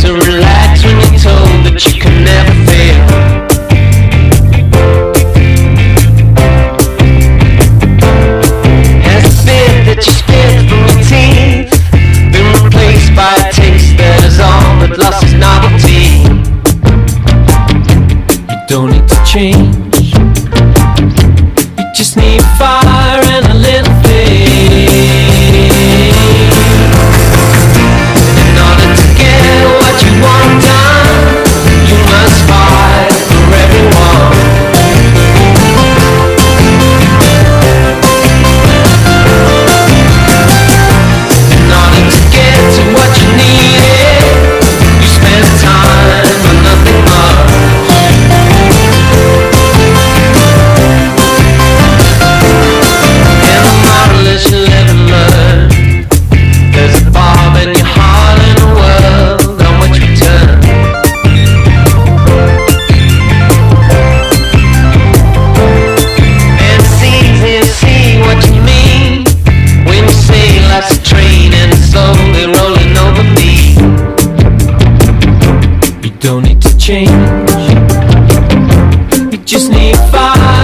to relax when you're told that you can never fail. Has that you from been replaced by a taste that is all but lost its novelty? You don't need to change. You just need fire. don't need to change. You just need fire